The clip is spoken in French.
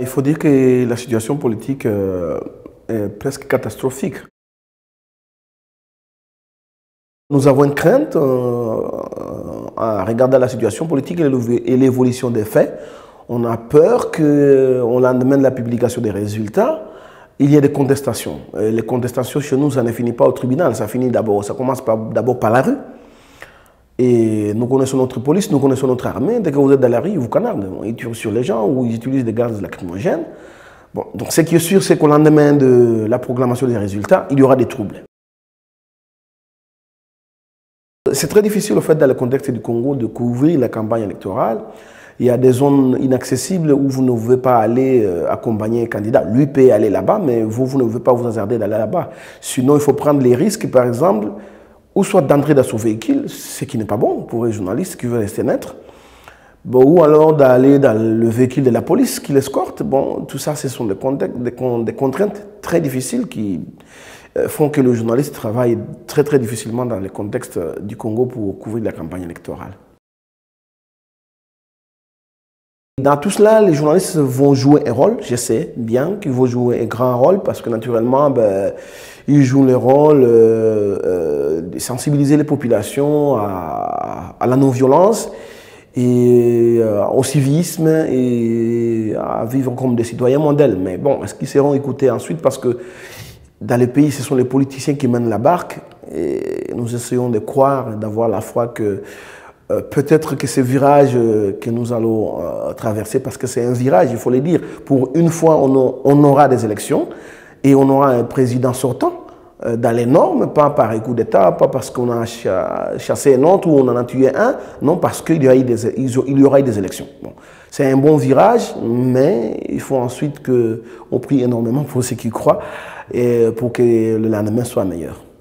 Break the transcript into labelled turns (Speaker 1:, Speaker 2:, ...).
Speaker 1: Il faut dire que la situation politique euh, est presque catastrophique. Nous avons une crainte euh, à regarder la situation politique et l'évolution des faits. On a peur qu'au lendemain de la publication des résultats, il y ait des contestations. Les contestations chez nous, ça ne finit pas au tribunal, ça finit d'abord, ça commence d'abord par la rue. Et nous connaissons notre police, nous connaissons notre armée. Dès que vous êtes dans la rue, ils vous canardent. Ils tirent sur les gens ou ils utilisent des gaz lacrymogènes. Bon, donc ce qui est sûr, c'est qu'au lendemain de la proclamation des résultats, il y aura des troubles. C'est très difficile, au fait, dans le contexte du Congo, de couvrir la campagne électorale. Il y a des zones inaccessibles où vous ne pouvez pas aller euh, accompagner un candidat. Lui peut aller là-bas, mais vous, vous ne pouvez pas vous hasarder d'aller là-bas. Sinon, il faut prendre les risques, par exemple, ou soit d'entrer dans son véhicule, ce qui n'est pas bon pour les journalistes qui veulent rester naître, bon, ou alors d'aller dans le véhicule de la police qui l'escorte. Bon, tout ça, ce sont des, des, contraintes très difficiles qui euh, font que le journaliste travaille très très difficilement dans le contexte du Congo pour couvrir la campagne électorale. Dans tout cela, les journalistes vont jouer un rôle, je sais bien qu'ils vont jouer un grand rôle parce que naturellement, ben, ils jouent le rôle euh, euh, de sensibiliser les populations à, la non-violence et euh, au civisme et à vivre comme des citoyens modèles. Mais bon, est-ce qu'ils seront écoutés ensuite? Parce que dans les pays, ce sont les politiciens qui mènent la barque et nous essayons de croire, d'avoir la foi que peut-être que ce virage que nous allons traverser, parce que c'est un virage, il faut le dire, pour une fois on aura des élections, et on aura un président sortant euh, dans les normes, pas par coup d'État, pas parce qu'on a chassé un autre ou on en a tué un, non, parce qu'il y aura eu des élections. Bon. C'est un bon virage, mais il faut ensuite qu'on prie énormément pour ceux qui croient et pour que le lendemain soit meilleur.